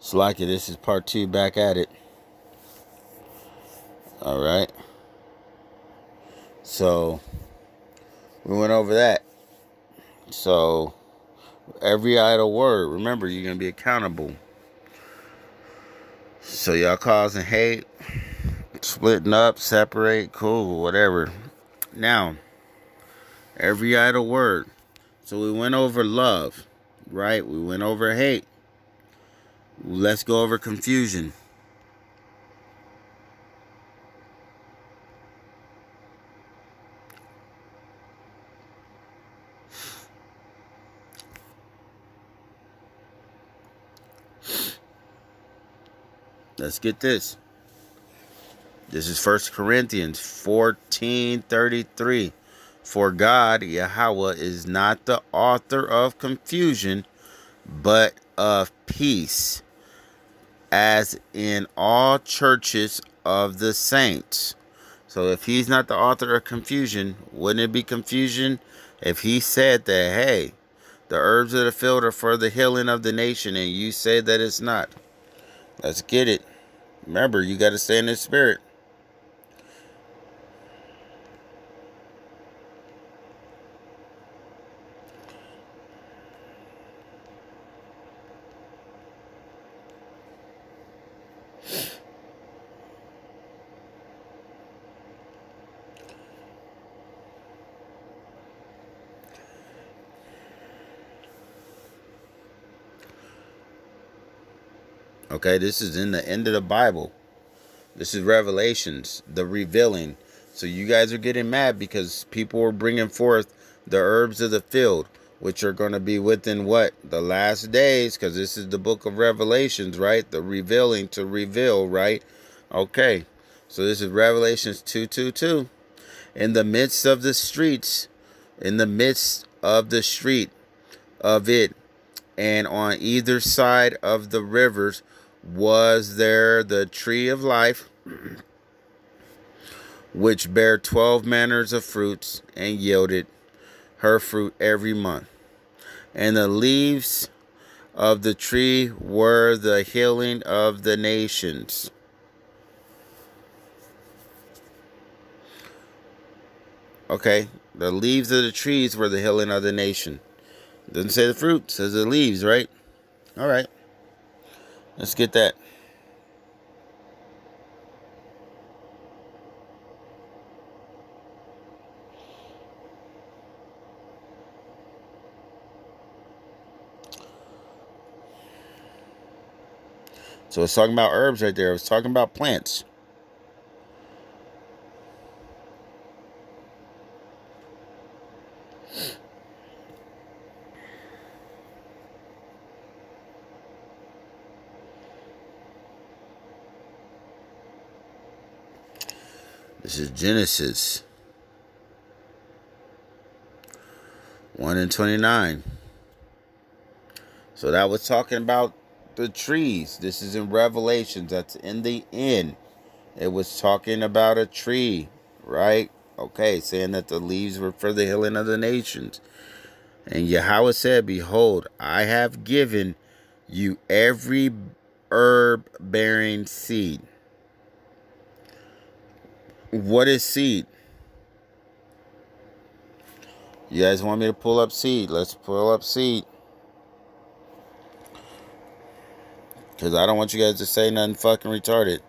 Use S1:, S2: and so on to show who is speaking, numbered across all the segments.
S1: Slacky, this is part two back at it. All right. So we went over that. So every idle word, remember, you're going to be accountable. So y'all causing hate, splitting up, separate, cool, whatever. Now, every idle word. So we went over love, right? We went over hate. Let's go over confusion. Let's get this. This is First Corinthians 14 33. For God, Yahweh, is not the author of confusion, but of peace, as in all churches of the saints. So if he's not the author of confusion, wouldn't it be confusion if he said that, hey, the herbs of the field are for the healing of the nation, and you say that it's not? Let's get it. Remember, you got to stay in the spirit. Okay, this is in the end of the Bible. This is Revelations, the revealing. So you guys are getting mad because people are bringing forth the herbs of the field, which are going to be within what? The last days, because this is the book of Revelations, right? The revealing to reveal, right? Okay, so this is Revelations 222. In the midst of the streets, in the midst of the street of it, and on either side of the rivers was there the tree of life, which bare twelve manners of fruits, and yielded her fruit every month. And the leaves of the tree were the healing of the nations. Okay, the leaves of the trees were the healing of the nation. Doesn't say the fruit, says the leaves, right? All right. Let's get that. So it's talking about herbs right there. It's talking about plants. This is Genesis 1 and 29. So that was talking about the trees. This is in Revelations. That's in the end. It was talking about a tree, right? Okay, saying that the leaves were for the healing of the nations. And Yahweh said, Behold, I have given you every herb bearing seed what is seed? You guys want me to pull up seed? Let's pull up seed. Because I don't want you guys to say nothing fucking retarded.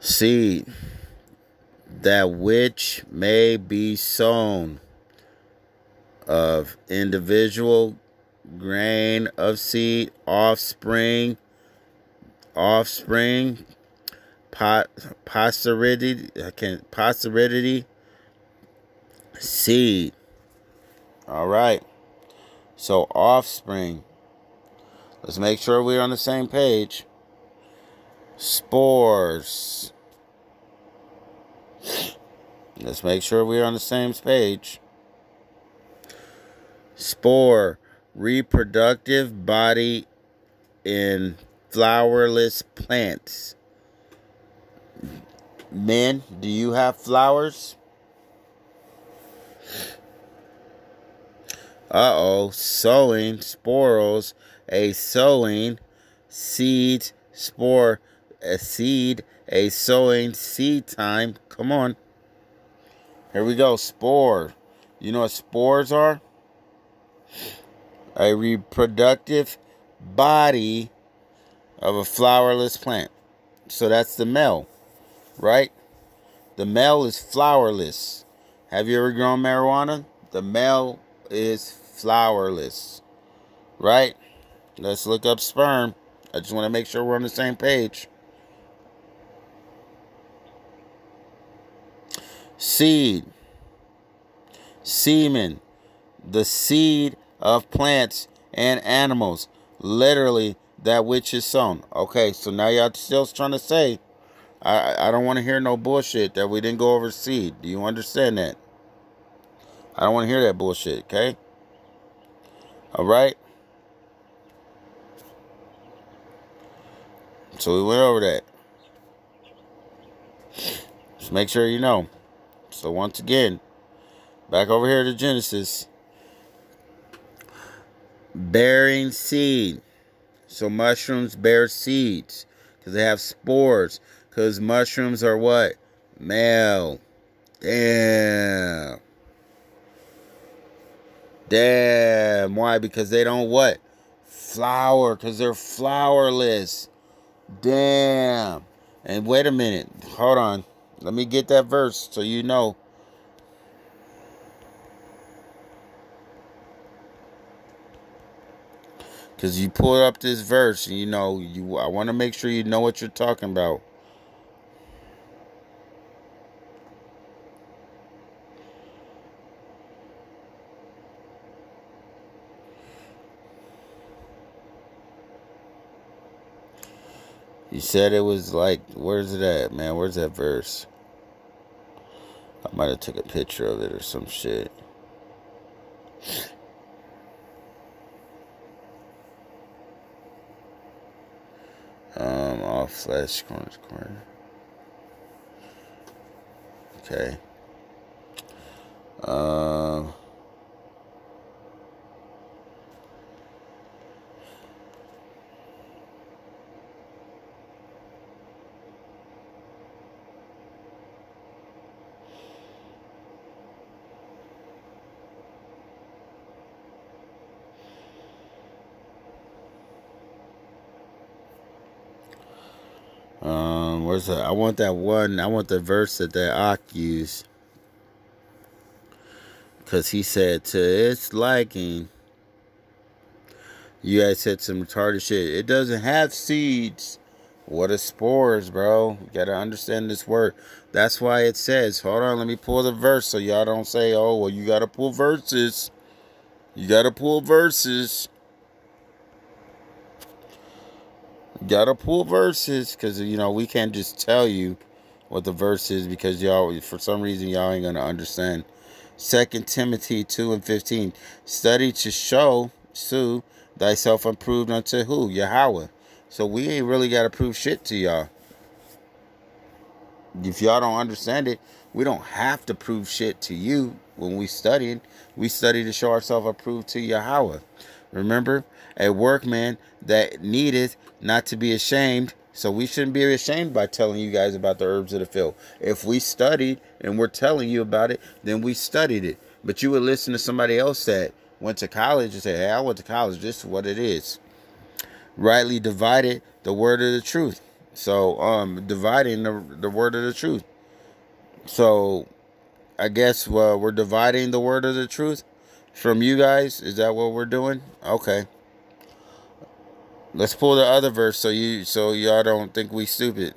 S1: Seed that which may be sown of individual grain of seed, offspring, offspring, pot, posterity, can posterity, seed. All right. So offspring. Let's make sure we're on the same page. Spores. Let's make sure we're on the same page. Spore, reproductive body in flowerless plants. Men, do you have flowers? Uh oh, sowing, sporals, a sowing, seed, spore, a seed, a sowing, seed time. Come on. Here we go, spore. You know what spores are? A reproductive body of a flowerless plant. So that's the male, right? The male is flowerless. Have you ever grown marijuana? The male is flowerless, right? Let's look up sperm. I just want to make sure we're on the same page. Seed. Semen. The seed of plants and animals. Literally, that which is sown. Okay, so now y'all still trying to say, I, I don't want to hear no bullshit that we didn't go over seed. Do you understand that? I don't want to hear that bullshit, okay? All right? So we went over that. Just make sure you know. So once again, back over here to Genesis. Bearing seed. So mushrooms bear seeds because they have spores. Because mushrooms are what? Male. Damn. Damn. Why? Because they don't what? Flower. Because they're flowerless. Damn. And wait a minute. Hold on. Let me get that verse so you know. Cause you pull up this verse, and you know you. I want to make sure you know what you're talking about. You said it was like, where's it at, man? Where's that verse? I might have took a picture of it or some shit. Um, off flash corner corner. Okay. Um. Where's that? I want that one. I want the verse that that Ak used. Because he said, to its liking, you guys said some retarded shit. It doesn't have seeds. What are spores, bro? You gotta understand this word. That's why it says, hold on, let me pull the verse so y'all don't say, oh, well, you gotta pull verses. You gotta pull verses. Gotta pull verses because you know we can't just tell you what the verse is because y'all for some reason y'all ain't gonna understand. Second timothy 2 and 15 study to show sue thyself approved unto who? Yahweh. So we ain't really gotta prove shit to y'all. If y'all don't understand it we don't have to prove shit to you. When we studying we study to show ourselves approved to yahweh. Remember a workman that needeth not to be ashamed. So we shouldn't be ashamed by telling you guys about the herbs of the field. If we studied and we're telling you about it, then we studied it. But you would listen to somebody else that went to college and say, hey, I went to college. This is what it is. Rightly divided the word of the truth. So um dividing the, the word of the truth. So I guess uh, we're dividing the word of the truth from you guys. Is that what we're doing? Okay. Let's pull the other verse so you so y'all don't think we stupid.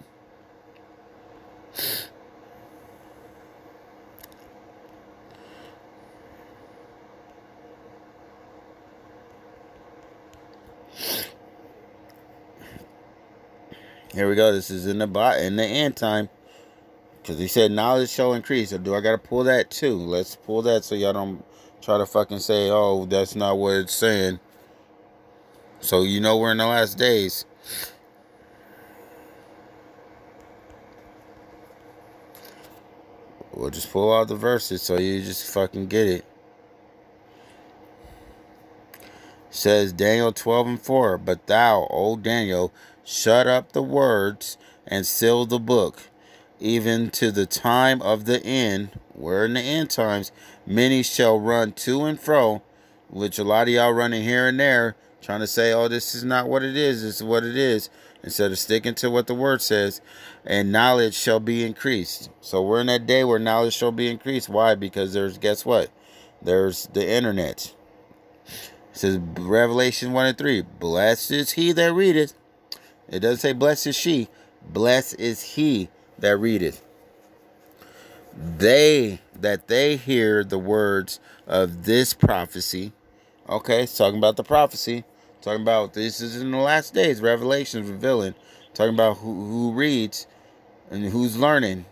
S1: Here we go. This is in the bot in the end time. Because he said knowledge shall increase. So do I gotta pull that too? Let's pull that so y'all don't try to fucking say, oh, that's not what it's saying. So you know we're in the last days. We'll just pull out the verses so you just fucking get it. Says Daniel 12 and 4, But thou, O Daniel, shut up the words and seal the book, even to the time of the end. Where in the end times, many shall run to and fro, which a lot of y'all running here and there, trying to say, oh, this is not what it is, this is what it is instead of sticking to what the word says, and knowledge shall be increased. So we're in that day where knowledge shall be increased. Why? Because there's, guess what? There's the internet. It says Revelation 1 and 3. Blessed is he that readeth. It doesn't say blessed is she. Blessed is he that readeth. They, that they hear the words of this prophecy. Okay, it's talking about the prophecy Talking about this is in the last days, Revelations revealing. Talking about who, who reads and who's learning.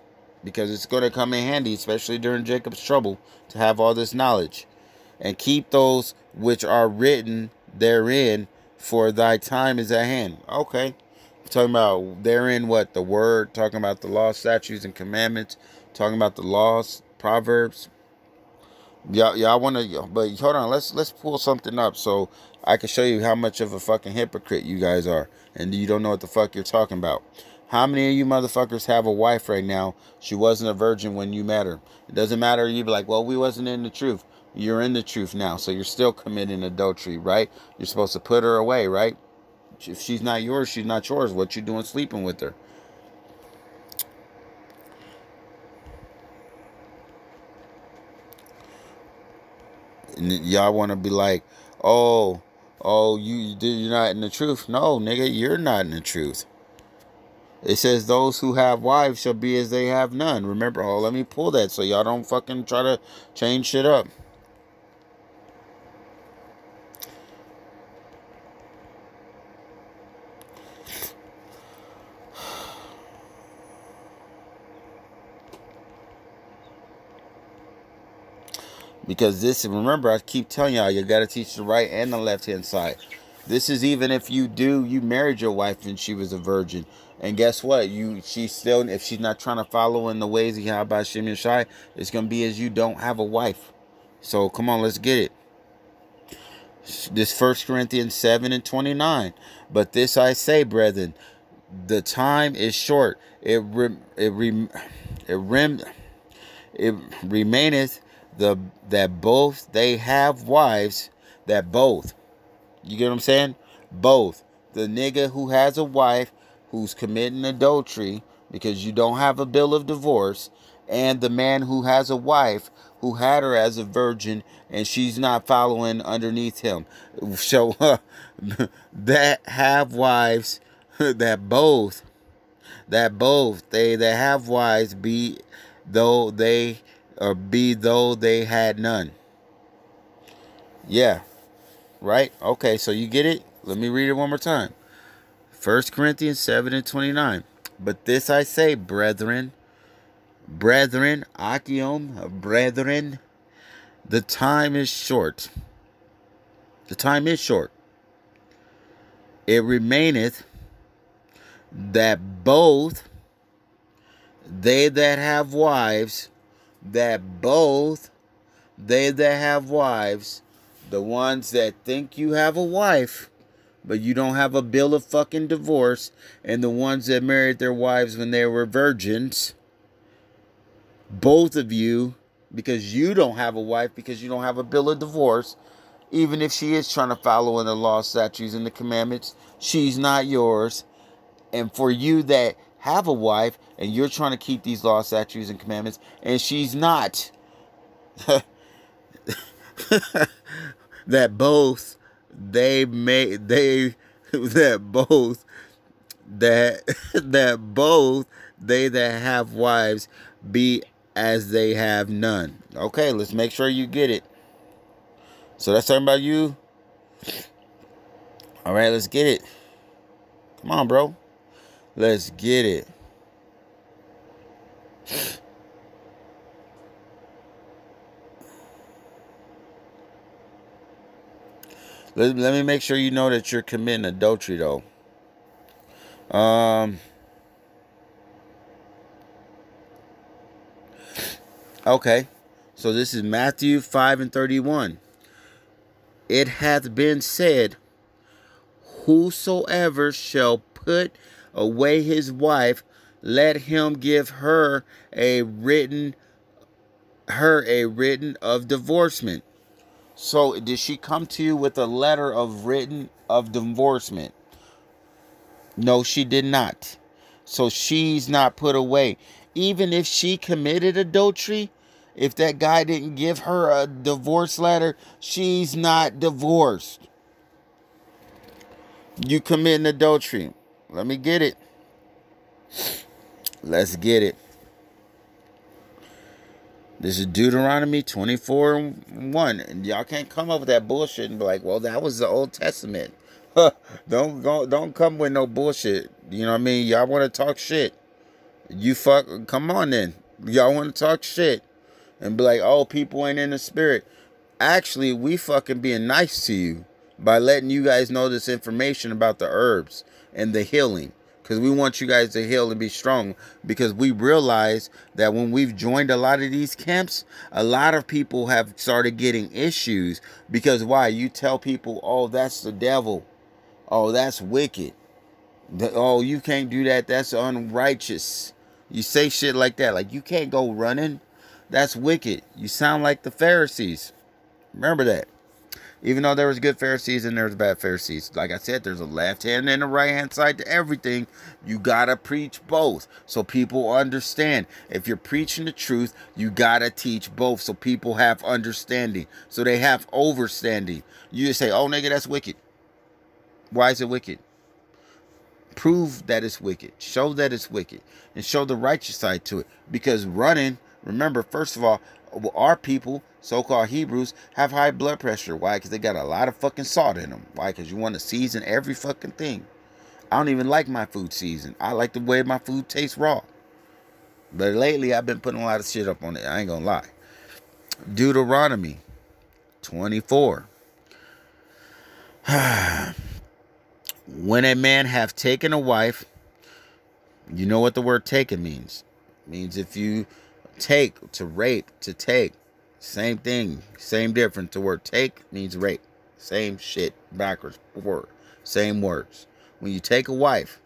S1: Because it's going to come in handy, especially during Jacob's trouble, to have all this knowledge. And keep those which are written therein, for thy time is at hand. Okay. Talking about therein what? The word, talking about the law, statutes, and commandments, talking about the laws, proverbs, y'all y'all want to but hold on let's let's pull something up so i can show you how much of a fucking hypocrite you guys are and you don't know what the fuck you're talking about. How many of you motherfuckers have a wife right now? She wasn't a virgin when you met her. It doesn't matter You'd be like well we wasn't in the truth. You're in the truth now so you're still committing adultery right? You're supposed to put her away right? If she's not yours she's not yours. What you doing sleeping with her and y'all want to be like, oh, oh, you you're not in the truth. No, nigga, you're not in the truth. It says those who have wives shall be as they have none. Remember, oh, let me pull that so y'all don't fucking try to change shit up. Because this, remember, I keep telling y'all, you got to teach the right and the left hand side. This is even if you do, you married your wife and she was a virgin. And guess what? You she's still if she's not trying to follow in the ways of Yahweh Shem Shai, it's gonna be as you don't have a wife. So come on, let's get it. This First Corinthians 7 and 29. But this I say, brethren, the time is short. It rem, it rem, it rem, it remaineth the that both they have wives that both you get what I'm saying? Both the nigga who has a wife who's committing adultery because you don't have a bill of divorce and the man who has a wife who had her as a virgin and she's not following underneath him. So uh, that have wives that both that both they that have wives be though they or be though they had none. Yeah. Right? Okay, so you get it? Let me read it one more time. 1 Corinthians 7 and 29. But this I say, brethren, brethren, achim, brethren, the time is short. The time is short. It remaineth that both they that have wives that both they that have wives, the ones that think you have a wife, but you don't have a bill of fucking divorce, and the ones that married their wives when they were virgins, both of you, because you don't have a wife, because you don't have a bill of divorce, even if she is trying to follow in the law, statutes, and the commandments, she's not yours. And for you that have a wife and you're trying to keep these law, statutes, and commandments, and she's not. that both they may they that both that that both they that have wives be as they have none. Okay, let's make sure you get it. So that's talking about you. All right, let's get it. Come on, bro. Let's get it. Let, let me make sure you know that you're committing adultery, though. Um, Okay. So this is Matthew 5 and 31. It hath been said, Whosoever shall put away his wife, let him give her a written her a written of divorcement. So did she come to you with a letter of written of divorcement? No, she did not. So she's not put away. Even if she committed adultery, if that guy didn't give her a divorce letter, she's not divorced. You committing adultery. Let me get it. Let's get it. This is Deuteronomy 24 and 1. And y'all can't come up with that bullshit and be like, well, that was the Old Testament. don't go, don't come with no bullshit. You know what I mean? Y'all want to talk shit. You fuck come on then. Y'all want to talk shit and be like, oh, people ain't in the spirit. Actually, we fucking being nice to you by letting you guys know this information about the herbs and the healing because we want you guys to heal and be strong because we realize that when we've joined a lot of these camps a lot of people have started getting issues because why? You tell people oh that's the devil. Oh that's wicked. Oh you can't do that. That's unrighteous. You say shit like that. Like you can't go running. That's wicked. You sound like the pharisees. Remember that even though there was good Pharisees and there was bad Pharisees. Like I said, there's a left hand and a right hand side to everything. You gotta preach both so people understand. If you're preaching the truth, you gotta teach both so people have understanding. So they have overstanding. You just say, oh nigga, that's wicked. Why is it wicked? Prove that it's wicked. Show that it's wicked. And show the righteous side to it. Because running, remember, first of all, our people so-called Hebrews have high blood pressure. Why? Because they got a lot of fucking salt in them. Why? Because you want to season every fucking thing. I don't even like my food seasoned. I like the way my food tastes raw. But lately, I've been putting a lot of shit up on it. I ain't gonna lie. Deuteronomy 24. when a man have taken a wife, you know what the word taken means. It means if you take, to rape, to take, same thing, same difference. The word take means rape. Same shit, backwards word. Same words. When you take a wife,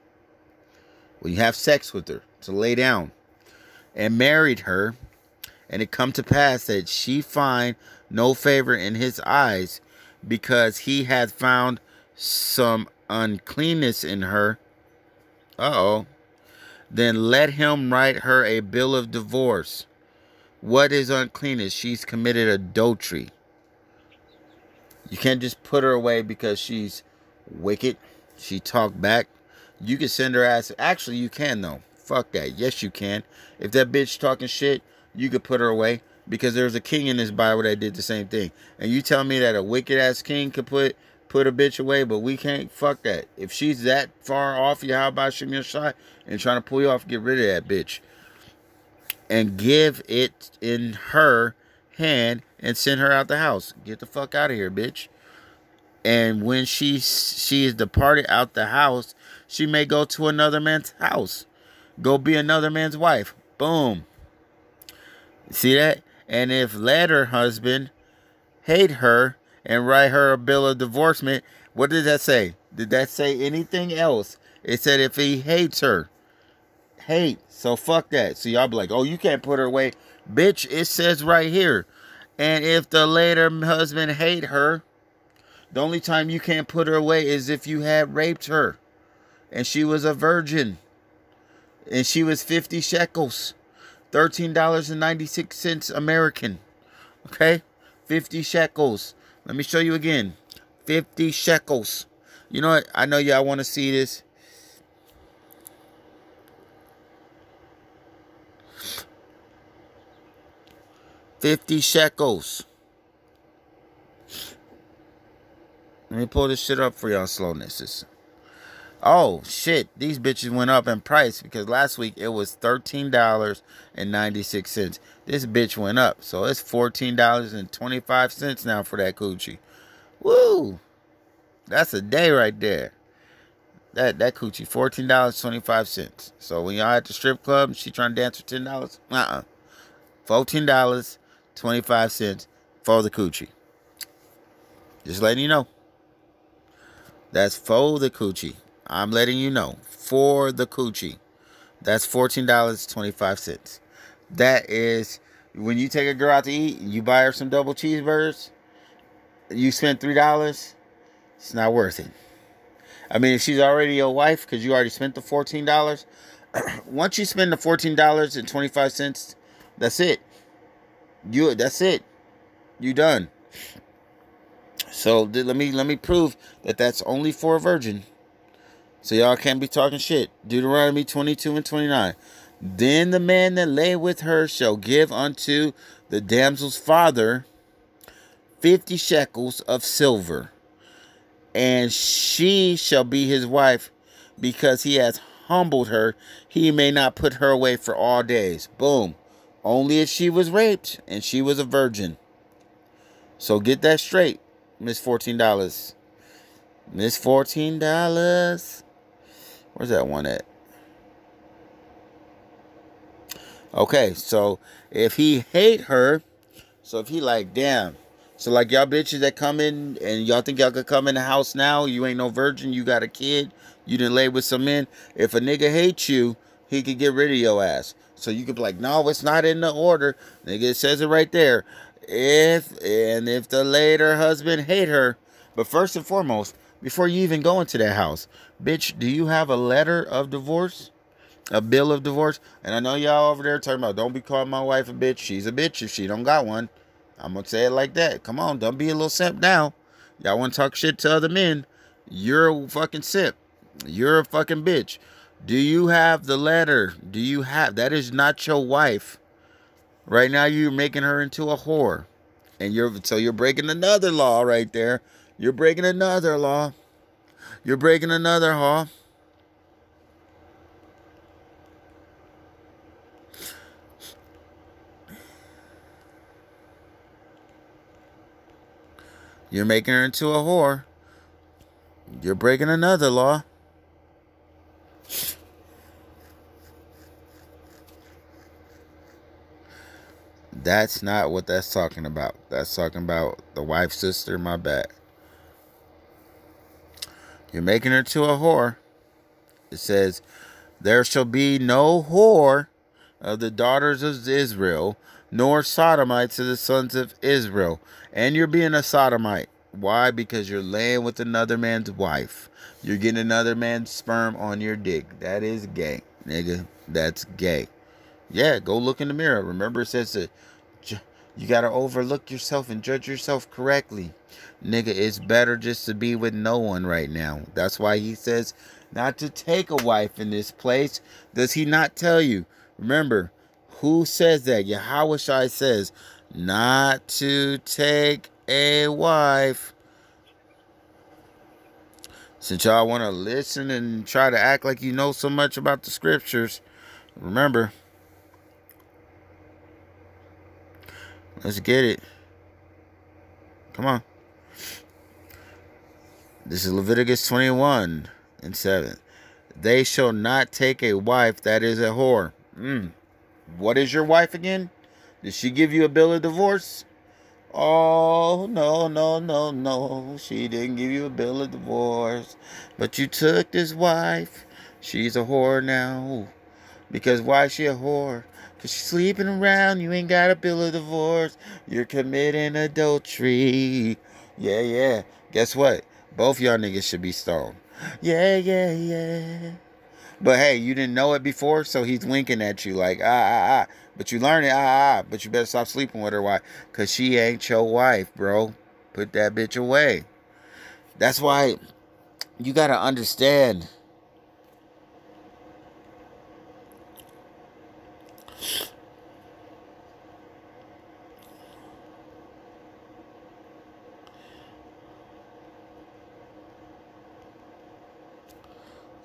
S1: when you have sex with her to lay down, and married her, and it come to pass that she find no favor in his eyes, because he had found some uncleanness in her. Uh oh. Then let him write her a bill of divorce what is uncleanness? She's committed adultery. You can't just put her away because she's wicked. She talked back. You can send her ass. Actually, you can though. Fuck that. Yes, you can. If that bitch talking shit, you could put her away because there's a king in this Bible that did the same thing. And you tell me that a wicked ass king could put put a bitch away, but we can't. Fuck that. If she's that far off you, how about your shot and trying to pull you off, get rid of that bitch and give it in her hand and send her out the house. Get the fuck out of here, bitch. And when she she is departed out the house, she may go to another man's house. Go be another man's wife. Boom. See that? And if let her husband hate her and write her a bill of divorcement, what did that say? Did that say anything else? It said if he hates her hate. So fuck that. So y'all be like, oh, you can't put her away. Bitch, it says right here. And if the later husband hate her, the only time you can't put her away is if you had raped her. And she was a virgin. And she was 50 shekels. $13.96 American. Okay? 50 shekels. Let me show you again. 50 shekels. You know what? I know y'all want to see this. 50 shekels. Let me pull this shit up for y'all slowness. Oh shit, these bitches went up in price because last week it was $13.96. This bitch went up. So it's $14.25 now for that coochie. Woo! That's a day right there. That that coochie, $14.25. So when y'all at the strip club she trying to dance for $10, uh-uh. $14.25 for the coochie. Just letting you know. That's for the coochie. I'm letting you know. For the coochie. That's $14.25. That is when you take a girl out to eat and you buy her some double cheeseburgers, you spend $3, it's not worth it. I mean, if she's already your wife because you already spent the $14, once you spend the $14.25, that's it. You that's it. You done. So let me let me prove that that's only for a virgin. So y'all can't be talking shit. Deuteronomy 22 and 29. Then the man that lay with her shall give unto the damsel's father fifty shekels of silver, and she shall be his wife, because he has humbled her. He may not put her away for all days. Boom. Only if she was raped and she was a virgin. So get that straight, Miss $14. Miss $14. Where's that one at? Okay, so if he hate her, so if he like, damn, so like y'all bitches that come in and y'all think y'all could come in the house now, you ain't no virgin, you got a kid, you didn't lay with some men. If a nigga hates you, he could get rid of your ass. So you could be like, no, it's not in the order. Nigga, it says it right there. If and if the later husband hate her, but first and foremost, before you even go into that house, bitch, do you have a letter of divorce? A bill of divorce. And I know y'all over there talking about don't be calling my wife a bitch. She's a bitch if she don't got one. I'm gonna say it like that. Come on, don't be a little simp now. Y'all wanna talk shit to other men. You're a fucking simp. You're a fucking bitch. Do you have the letter? Do you have that is not your wife. Right now you're making her into a whore. And you're so you're breaking another law right there. You're breaking another law. You're breaking another law. You're making her into a whore. You're breaking another law. That's not what that's talking about. That's talking about the wife's sister, my bad. You're making her to a whore. It says, There shall be no whore of the daughters of Israel, nor sodomites of the sons of Israel, and you're being a sodomite. Why? Because you're laying with another man's wife. You're getting another man's sperm on your dick. That is gay, nigga. That's gay. Yeah, go look in the mirror. Remember, it says that you got to overlook yourself and judge yourself correctly. Nigga, it's better just to be with no one right now. That's why he says not to take a wife in this place. Does he not tell you? Remember, who says that? Yahweh says, not to take a wife. Since y'all want to listen and try to act like you know so much about the scriptures, remember, let's get it. Come on. This is Leviticus 21 and 7. They shall not take a wife that is a whore. Mm. What is your wife again? Did she give you a bill of divorce? Oh, no, no, no, no. She didn't give you a bill of divorce. But you took this wife. She's a whore now. Because why is she a whore? Because she's sleeping around. You ain't got a bill of divorce. You're committing adultery. Yeah, yeah. Guess what? Both y'all niggas should be stoned. Yeah, yeah, yeah. But hey, you didn't know it before, so he's winking at you like, ah, ah, ah. But you learn it, ah, ah, ah. But you better stop sleeping with her. Why? Because she ain't your wife, bro. Put that bitch away. That's why you got to understand.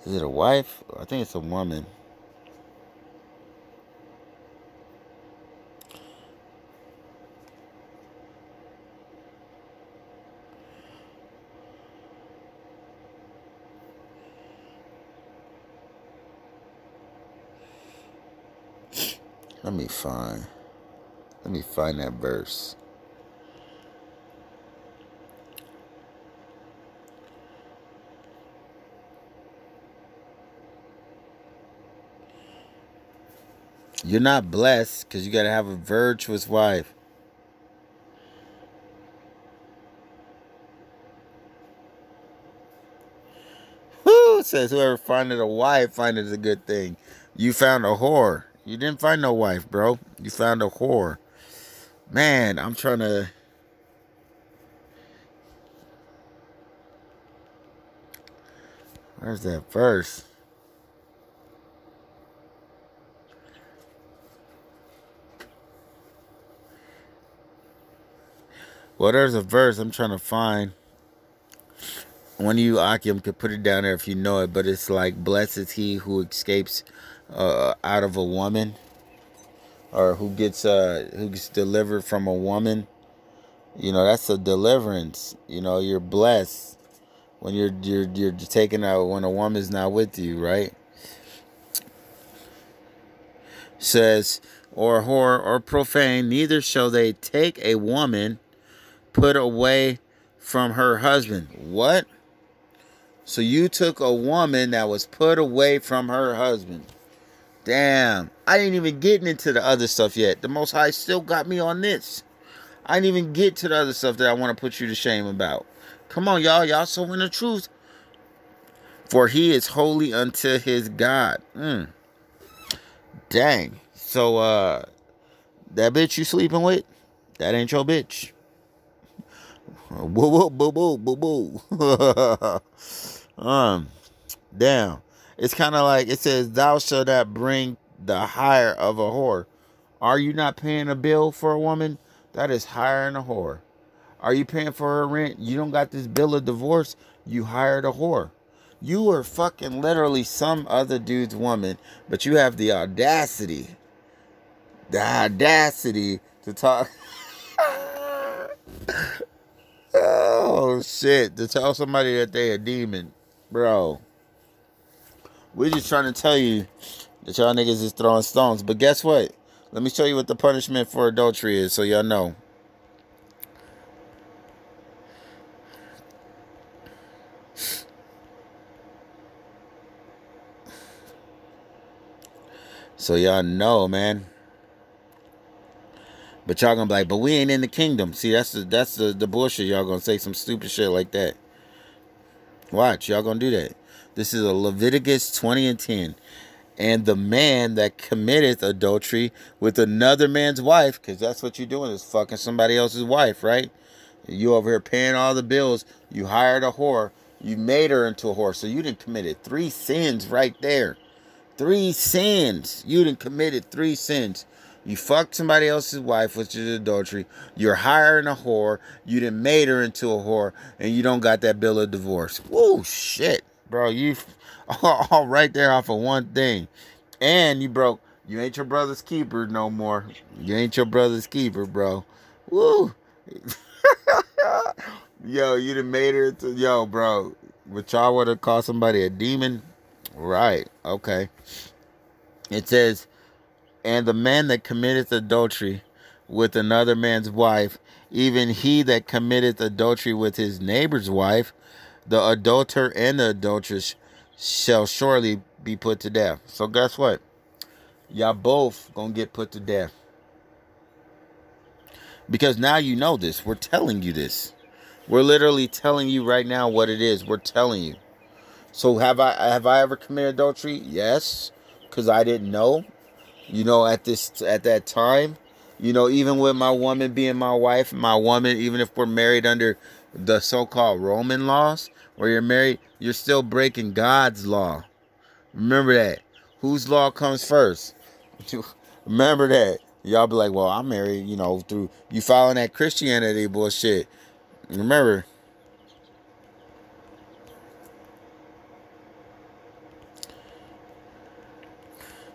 S1: Is it a wife? I think it's a woman. Let me find. Let me find that verse. You're not blessed because you got to have a virtuous wife. Who says whoever findeth a wife findeth a good thing. You found a whore. You didn't find no wife, bro. You found a whore. Man, I'm trying to. Where's that verse? Well, there's a verse I'm trying to find. One of you, Akim, could put it down there if you know it, but it's like, Blessed is he who escapes uh, out of a woman or who gets uh who gets delivered from a woman you know that's a deliverance. You know you're blessed when you're you're you're taken out when a woman's not with you right? Says or whore or profane neither shall they take a woman put away from her husband. What? So you took a woman that was put away from her husband Damn. I ain't even getting into the other stuff yet. The Most High still got me on this. I didn't even get to the other stuff that I want to put you to shame about. Come on, y'all. Y'all so in the truth. For he is holy unto his God. Mm. Dang. So, uh, that bitch you sleeping with, that ain't your bitch. Boo, boo, boo, boo, boo, boo. um, damn. It's kind of like it says, Thou shalt not bring the hire of a whore. Are you not paying a bill for a woman? That is hiring a whore. Are you paying for her rent? You don't got this bill of divorce. You hired a whore. You are fucking literally some other dude's woman, but you have the audacity, the audacity to talk. oh shit! To tell somebody that they a demon, bro. We're just trying to tell you that y'all niggas is throwing stones. But guess what? Let me show you what the punishment for adultery is so y'all know. So y'all know, man. But y'all gonna be like, but we ain't in the kingdom. See, that's the that's the, the bullshit. Y'all gonna say some stupid shit like that. Watch, y'all gonna do that. This is a Leviticus 20 and 10. And the man that committeth adultery with another man's wife, because that's what you're doing, is fucking somebody else's wife, right? You over here paying all the bills. You hired a whore. You made her into a whore. So you didn't committed three sins right there. Three sins. You didn't committed three sins. You fucked somebody else's wife, which is adultery. You're hiring a whore. You didn't made her into a whore, and you don't got that bill of divorce. Whoa, shit bro. You all right there off of one thing, and you broke. You ain't your brother's keeper no more. You ain't your brother's keeper, bro. Woo. yo, you done made her to yo, bro. But y'all would have called somebody a demon, right? Okay. It says, and the man that committeth adultery with another man's wife, even he that committeth adultery with his neighbor's wife, the adulterer and the adulteress shall surely be put to death. So guess what? Y'all both gonna get put to death. Because now you know this. We're telling you this. We're literally telling you right now what it is. We're telling you. So have I have I ever committed adultery? Yes, because I didn't know. You know, at this at that time, you know, even with my woman being my wife, my woman, even if we're married under the so-called Roman laws, where you're married, you're still breaking God's law. Remember that. Whose law comes first? Remember that. Y'all be like, well, I'm married, you know, through you following that Christianity bullshit. Remember.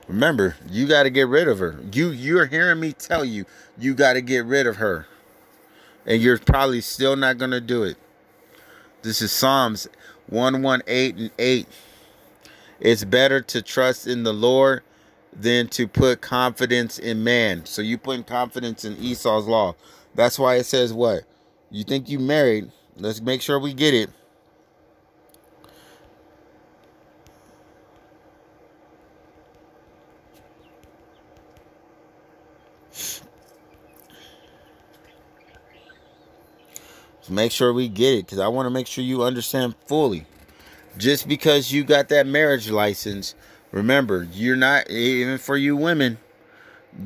S1: Remember, you got to get rid of her. You you're hearing me tell you, you got to get rid of her. And you're probably still not going to do it. This is Psalms 118 and 8. It's better to trust in the Lord than to put confidence in man. So you putting confidence in Esau's law. That's why it says what? You think you married. Let's make sure we get it. Make sure we get it because I want to make sure you understand fully. Just because you got that marriage license, remember, you're not even for you women,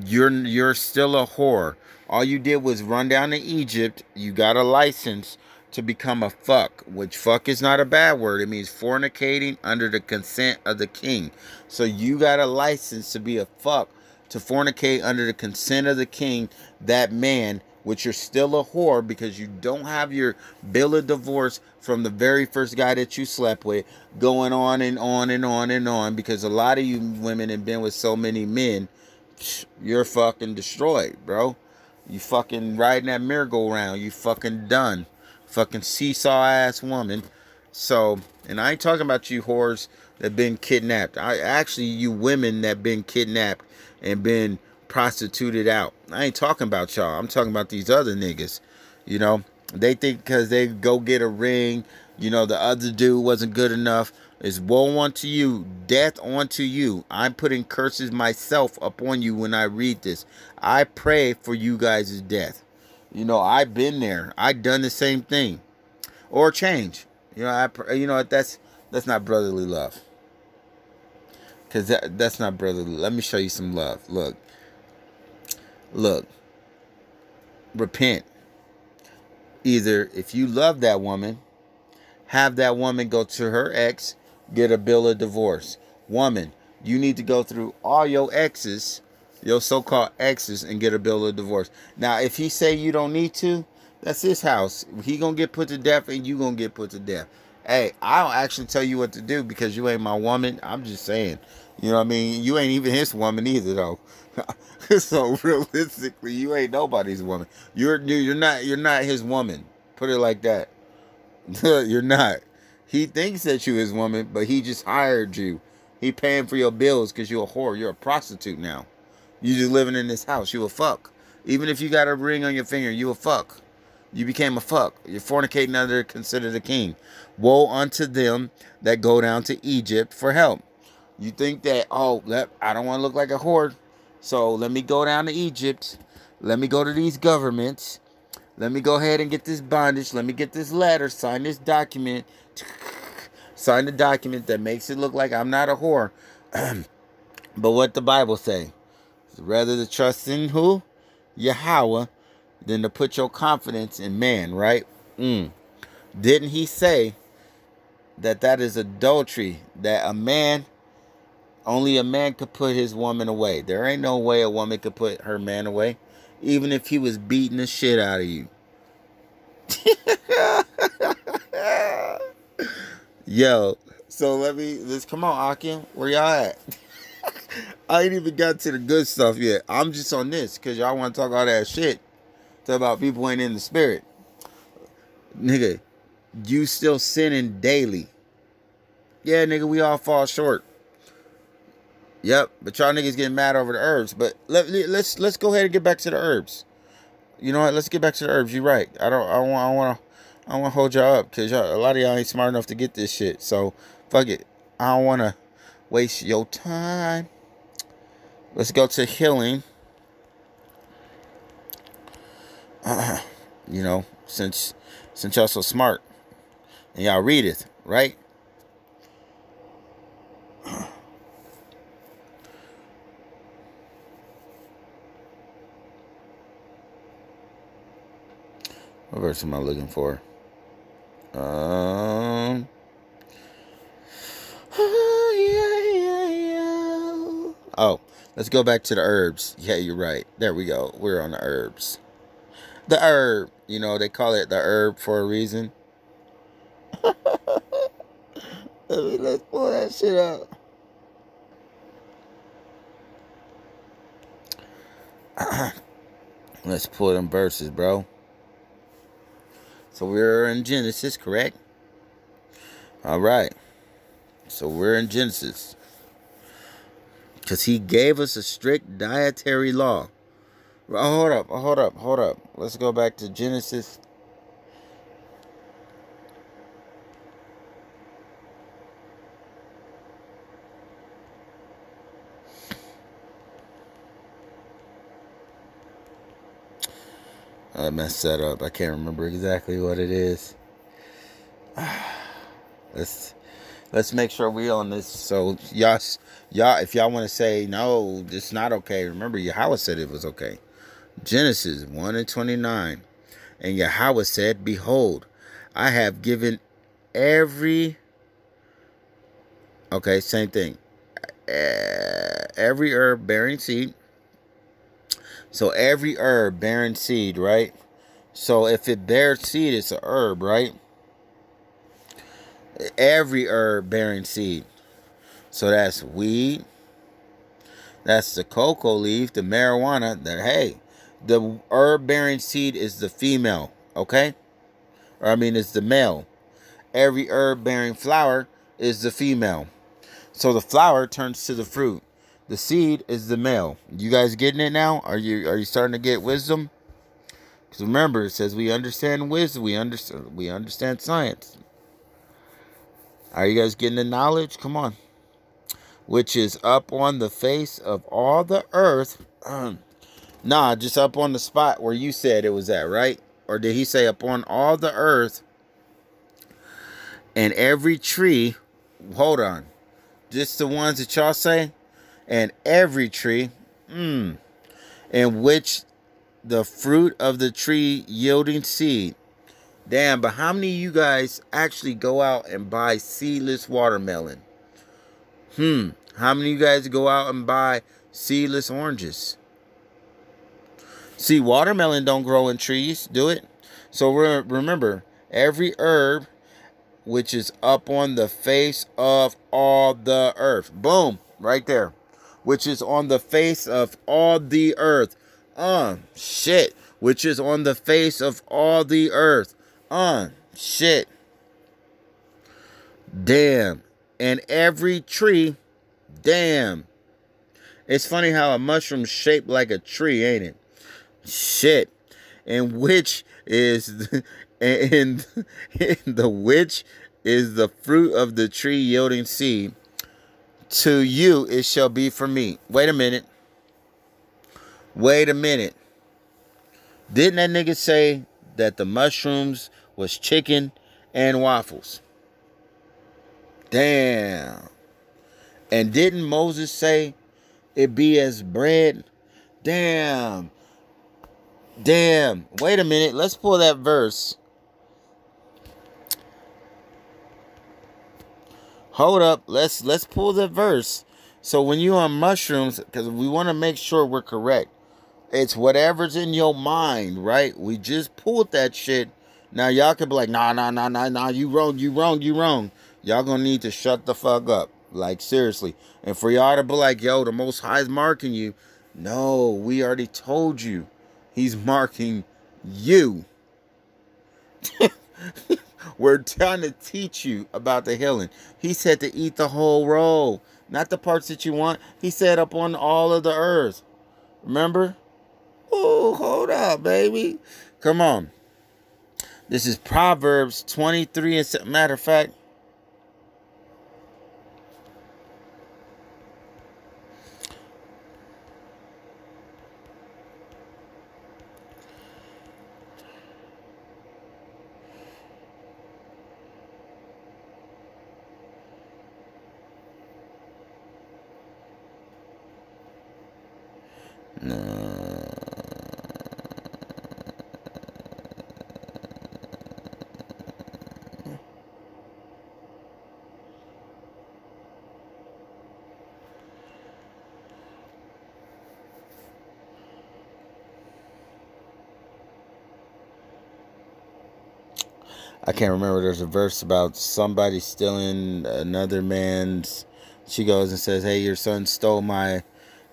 S1: you're you're still a whore. All you did was run down to Egypt. You got a license to become a fuck, which fuck is not a bad word. It means fornicating under the consent of the king. So you got a license to be a fuck, to fornicate under the consent of the king, that man, which you're still a whore because you don't have your bill of divorce from the very first guy that you slept with, going on and on and on and on. Because a lot of you women have been with so many men, you're fucking destroyed, bro. You fucking riding that merry-go-round. You fucking done. Fucking seesaw ass woman. So, and I ain't talking about you whores that been kidnapped. I actually you women that been kidnapped and been prostituted out. I ain't talking about y'all. I'm talking about these other niggas. You know, they think because they go get a ring, you know, the other dude wasn't good enough. It's woe unto you, death unto you. I'm putting curses myself upon you when I read this. I pray for you guys' death. You know, I've been there. I done the same thing, or change. You know, I you know that's that's not brotherly love. Cause that that's not brotherly. Let me show you some love. Look, look. Repent. Either if you love that woman, have that woman go to her ex get a bill of divorce. Woman, you need to go through all your exes, your so-called exes, and get a bill of divorce. Now, if he say you don't need to, that's his house. He gonna get put to death, and you gonna get put to death. Hey, I don't actually tell you what to do because you ain't my woman. I'm just saying. You know what I mean? You ain't even his woman either, though. so realistically, you ain't nobody's woman. You're you're not you're not his woman. Put it like that. you're not. He thinks that you his woman, but he just hired you. He paying for your bills because you're a whore. You're a prostitute now. You just living in this house. You a fuck. Even if you got a ring on your finger, you a fuck. You became a fuck. You're fornicating under considered a king. Woe unto them that go down to Egypt for help. You think that, oh, I don't want to look like a whore. So let me go down to Egypt. Let me go to these governments. Let me go ahead and get this bondage. Let me get this letter, sign this document, sign the document that makes it look like I'm not a whore. but what the Bible say? Rather to trust in who? Yahweh than to put your confidence in man, right? Mm. Didn't he say that that is adultery? That a man, only a man could put his woman away. There ain't no way a woman could put her man away even if he was beating the shit out of you. Yo, so let me let's come on, Achim. Where y'all at? I ain't even got to the good stuff yet. I'm just on this because y'all want to talk all that shit. Talk about people ain't in the spirit. Nigga, you still sinning daily. Yeah, nigga, we all fall short. Yep, but y'all niggas getting mad over the herbs. But let, let's let's go ahead and get back to the herbs. You know what? Let's get back to the herbs. You're right. I don't. I want. I want to. I want to hold y'all up because a lot of y'all ain't smart enough to get this shit. So fuck it. I don't want to waste your time. Let's go to healing. Uh, you know, since since y'all so smart and y'all read it, right? What verse am I looking for? Um. Oh, let's go back to the herbs. Yeah, you're right. There we go. We're on the herbs. The herb. You know, they call it the herb for a reason. Let's pull that shit out. Let's pull them verses, bro. So we're in Genesis, correct? All right. So we're in Genesis. Because he gave us a strict dietary law. Oh, hold up, hold up, hold up. Let's go back to Genesis. I messed that up. I can't remember exactly what it is. Let's let's make sure we on this. So y'all, y'all, if y'all want to say no, it's not okay. Remember, Yahweh said it was okay. Genesis one and twenty nine, and Yahweh said, "Behold, I have given every." Okay, same thing. Every herb bearing seed. So every herb bearing seed, right? So if it bears seed, it's a herb, right? every herb bearing seed. So that's weed. That's the cocoa leaf, the marijuana. That hey, the herb bearing seed is the female, okay? Or I mean, it's the male. Every herb bearing flower is the female. So the flower turns to the fruit. The seed is the male. You guys getting it now? Are you are you starting to get wisdom? Because remember, it says we understand wisdom. We understand we understand science. Are you guys getting the knowledge? Come on. Which is up on the face of all the earth. nah, just up on the spot where you said it was at, right? Or did he say upon all the earth and every tree? Hold on. Just the ones that y'all say? And every tree. Mm, in which the fruit of the tree yielding seed Damn, but how many of you guys actually go out and buy seedless watermelon? Hmm. How many of you guys go out and buy seedless oranges? See, watermelon don't grow in trees, do it? So re remember, every herb which is up on the face of all the earth. Boom, right there. Which is on the face of all the earth. Uh, shit. Which is on the face of all the earth. Uh, shit. Damn. And every tree, damn. It's funny how a mushroom shaped like a tree, ain't it? Shit. And which is and, and the which is the fruit of the tree yielding seed. To you it shall be for me. Wait a minute. Wait a minute. Didn't that nigga say that the mushrooms was chicken and waffles. Damn. And didn't Moses say it be as bread? Damn. Damn. Wait a minute. Let's pull that verse. Hold up. Let's let's pull the verse. So when you on mushrooms, because we want to make sure we're correct. It's whatever's in your mind, right? We just pulled that shit now y'all could be like, nah, nah, nah, nah, nah, you wrong, you wrong, you wrong. Y'all gonna need to shut the fuck up. Like seriously. And for y'all to be like, yo, the most high is marking you. No, we already told you. He's marking you. We're trying to teach you about the healing. He said to eat the whole roll, not the parts that you want. He said up on all of the earth. Remember? Oh, hold up, baby. Come on. This is Proverbs 23. And matter of fact, I can't remember. There's a verse about somebody stealing another man's. She goes and says, "Hey, your son stole my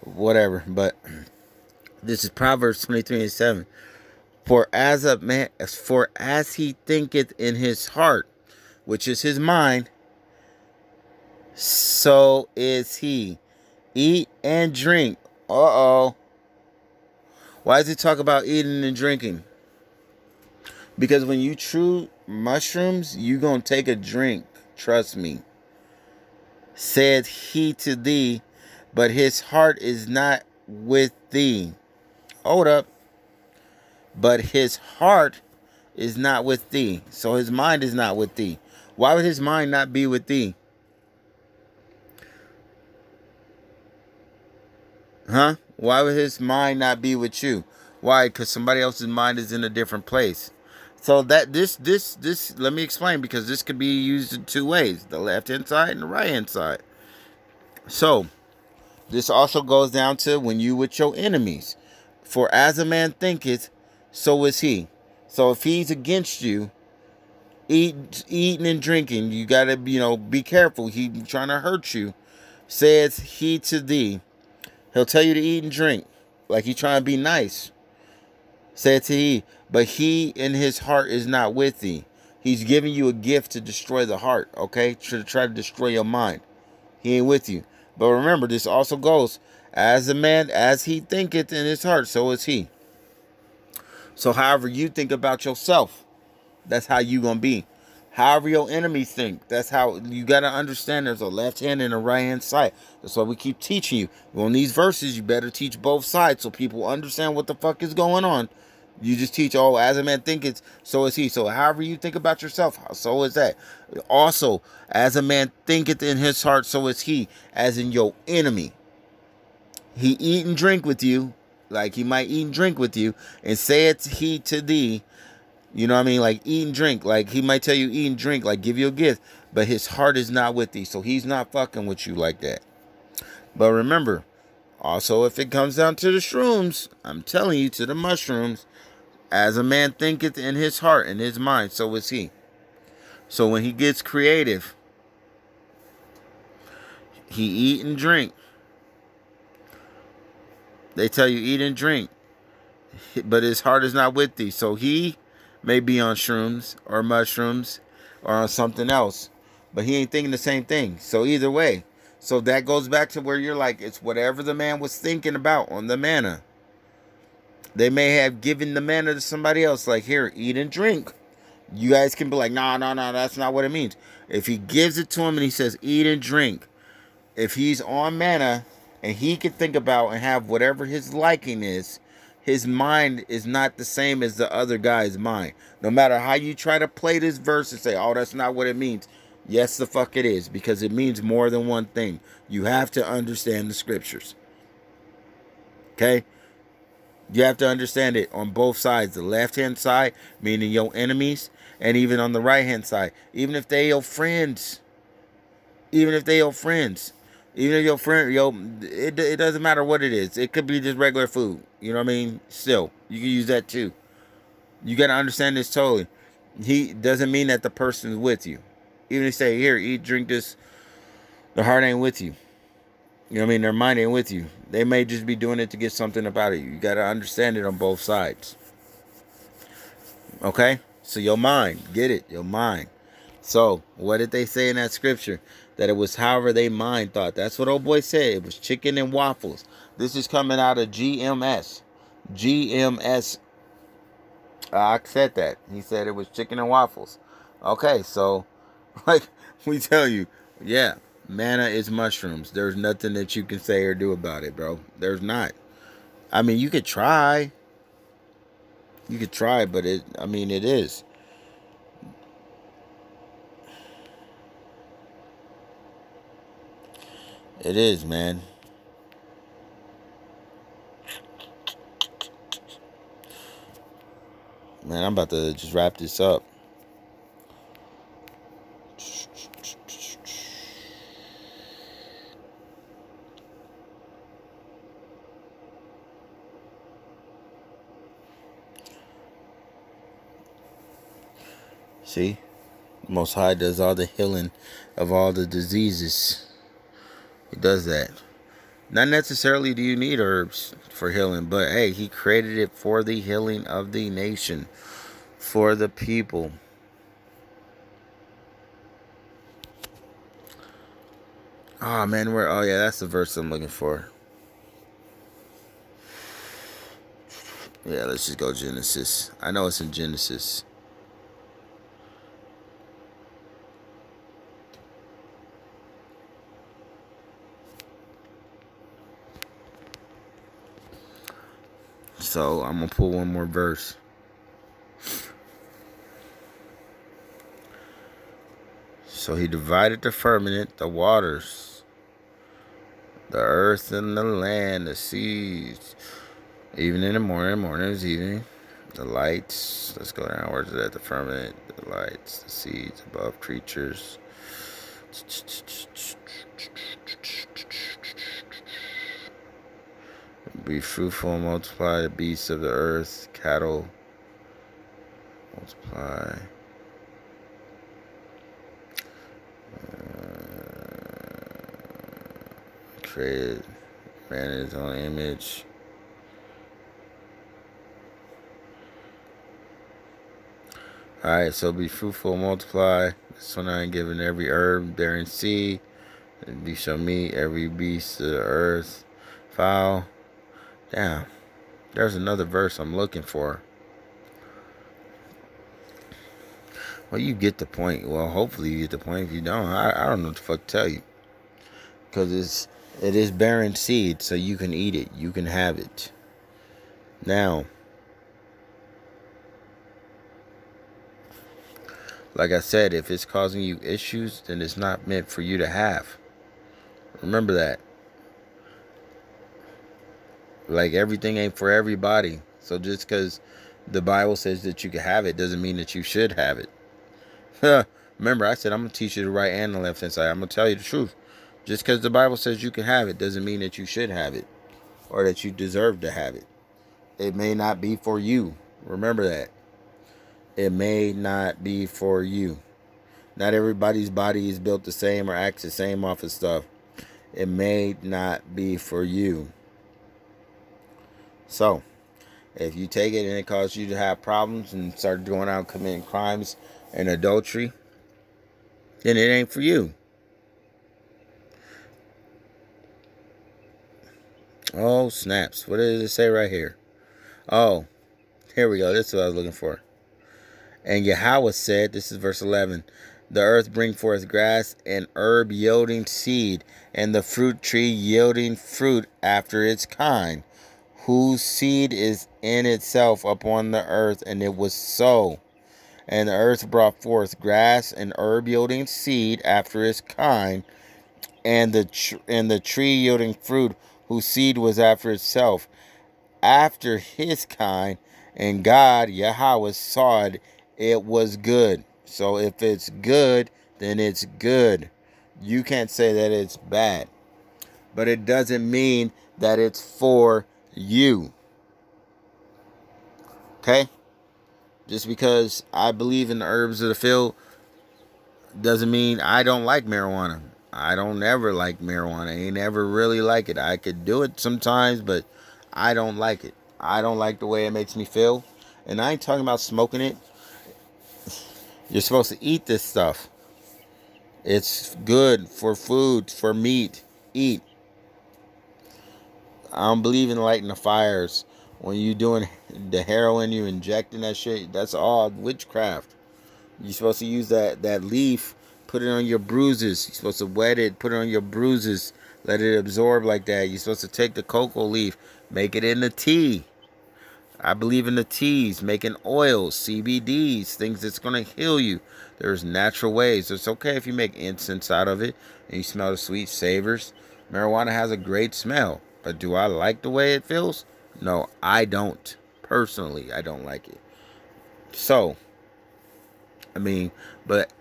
S1: whatever." But this is Proverbs 23 and 7. For as a man, for as he thinketh in his heart, which is his mind, so is he. Eat and drink. Uh-oh. Why does he talk about eating and drinking? Because when you chew mushrooms, you going to take a drink. Trust me. Said he to thee, but his heart is not with thee. Hold up. But his heart is not with thee. So his mind is not with thee. Why would his mind not be with thee? Huh? Why would his mind not be with you? Why? Because somebody else's mind is in a different place. So that this this this let me explain because this could be used in two ways: the left hand side and the right hand side. So this also goes down to when you with your enemies. For as a man thinketh, so is he. So if he's against you, eat, eating and drinking, you gotta you know be careful. He trying to hurt you. Says he to thee. He'll tell you to eat and drink, like he trying to be nice. Said to he, but he in his heart is not with thee. He's giving you a gift to destroy the heart, okay? To try to destroy your mind. He ain't with you. But remember, this also goes, as a man, as he thinketh in his heart, so is he. So however you think about yourself, that's how you gonna be. However your enemies think, that's how you gotta understand there's a left hand and a right hand side. That's why we keep teaching you. On these verses, you better teach both sides so people understand what the fuck is going on. You just teach, oh, as a man thinketh, so is he. So however you think about yourself, so is that. Also, as a man thinketh in his heart, so is he, as in your enemy. He eat and drink with you, like he might eat and drink with you, and say it's he to thee, you know what I mean? Like eat and drink. Like he might tell you eat and drink, like give you a gift, but his heart is not with thee. So he's not fucking with you like that. But remember, also if it comes down to the shrooms, I'm telling you to the mushrooms, as a man thinketh in his heart and his mind, so is he. So when he gets creative, he eat and drink. They tell you eat and drink, but his heart is not with thee. So he may be on shrooms or mushrooms or on something else, but he ain't thinking the same thing. So either way, so that goes back to where you're like, it's whatever the man was thinking about on the manna. They may have given the manna to somebody else, like here, eat and drink. You guys can be like, no, no, no, that's not what it means. If he gives it to him and he says, eat and drink, if he's on manna and he can think about and have whatever his liking is, his mind is not the same as the other guy's mind. No matter how you try to play this verse and say, oh, that's not what it means. Yes, the fuck it is, because it means more than one thing. You have to understand the scriptures. Okay? You have to understand it on both sides. The left hand side, meaning your enemies, and even on the right hand side. Even if they your friends. Even if they your friends. Even if your friend, yo, it, it doesn't matter what it is. It could be just regular food. You know what I mean? Still, you can use that too. You got to understand this totally. He doesn't mean that the person is with you. Even if you say, here, eat, drink this, the heart ain't with you. You know what I mean? Their mind ain't with you. They may just be doing it to get something about it. You got to understand it on both sides. Okay? So your mind, get it, your mind. So, what did they say in that scripture? That it was however they mind thought. That's what old boy said. It was chicken and waffles. This is coming out of GMS. GMS. I said that. He said it was chicken and waffles. Okay, so, like we tell you, yeah, manna is mushrooms. There's nothing that you can say or do about it, bro. There's not. I mean, you could try. You could try, but it, I mean, it is. It is, man. Man, I'm about to just wrap this up. See? Most High does all the healing of all the diseases. He does that. Not necessarily do you need herbs for healing, but hey, he created it for the healing of the nation, for the people. Oh man, where? Oh yeah, that's the verse I'm looking for. Yeah, let's just go Genesis. I know it's in Genesis. So I'm gonna pull one more verse. So he divided the firmament, the waters, the earth and the land, the seas. Even in the morning, morning is evening. The lights. Let's go down. Where's it at? The firmament, the lights, the seeds above creatures. Be fruitful and multiply the beasts of the earth, cattle. Multiply. Uh, created man in his own image. Alright, so be fruitful, multiply. This one I am giving every herb bearing seed. And you shall meet every beast of the earth. Fowl Damn. There's another verse I'm looking for. Well, you get the point. Well, hopefully you get the point. If you don't, I, I don't know what the fuck to tell you. Because it's it is bearing seed, so you can eat it. You can have it. Now, like I said, if it's causing you issues, then it's not meant for you to have. Remember that. Like everything ain't for everybody. So just because the Bible says that you can have it doesn't mean that you should have it. Remember, I said I'm to teach you the right and the left hand side. I'm to tell you the truth. Just because the Bible says you can have it doesn't mean that you should have it or that you deserve to have it. It may not be for you. Remember that. It may not be for you. Not everybody's body is built the same or acts the same off of stuff. It may not be for you. So, if you take it and it causes you to have problems and start going out committing crimes and adultery, then it ain't for you. Oh, snaps. What did it say right here? Oh, here we go. This is what I was looking for. And Yahweh said, this is verse 11, the earth bring forth grass and herb yielding seed, and the fruit tree yielding fruit after its kind, whose seed is in itself upon the earth, and it was so. And the earth brought forth grass and herb yielding seed after its kind, and the and the tree yielding fruit, whose seed was after itself, after his kind. And God Yahweh saw it; it was good. So if it's good, then it's good. You can't say that it's bad, but it doesn't mean that it's for you. Okay? Just because I believe in the herbs of the field doesn't mean I don't like marijuana. I don't ever like marijuana. I ain't ever really like it. I could do it sometimes, but I don't like it. I don't like the way it makes me feel. And I ain't talking about smoking it. You're supposed to eat this stuff. It's good for food, for meat. Eat. I don't believe in lighting the fires. When you doing the heroin, you injecting that shit. That's all witchcraft. You're supposed to use that that leaf, put it on your bruises. You're supposed to wet it, put it on your bruises, let it absorb like that. You're supposed to take the cocoa leaf, make it into tea. I believe in the teas, making oils, CBDs, things that's going to heal you. There's natural ways. It's okay if you make incense out of it and you smell the sweet savors. Marijuana has a great smell. But do I like the way it feels? No, I don't. Personally, I don't like it. So, I mean, but,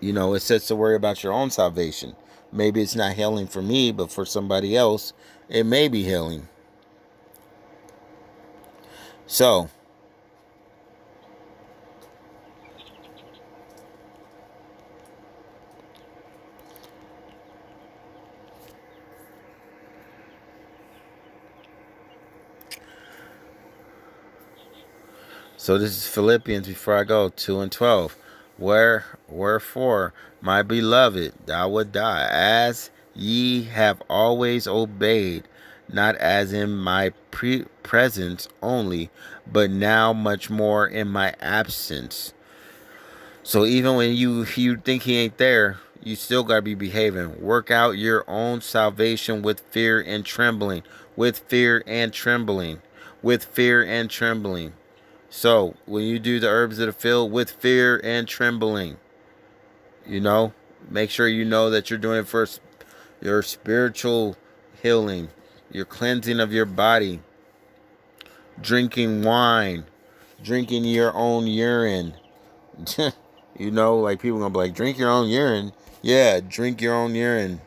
S1: you know, it says to worry about your own salvation. Maybe it's not healing for me, but for somebody else, it may be healing. So, So this is Philippians before I go, 2 and 12. Where wherefore, my beloved, thou would die, as ye have always obeyed, not as in my pre- presence only, but now much more in my absence. So even when you you think he ain't there, you still gotta be behaving. Work out your own salvation with fear and trembling, with fear and trembling, with fear and trembling. So when you do the herbs of the field with fear and trembling, you know, make sure you know that you're doing it for your spiritual healing, your cleansing of your body, drinking wine, drinking your own urine. you know, like people gonna be like, drink your own urine. Yeah, drink your own urine.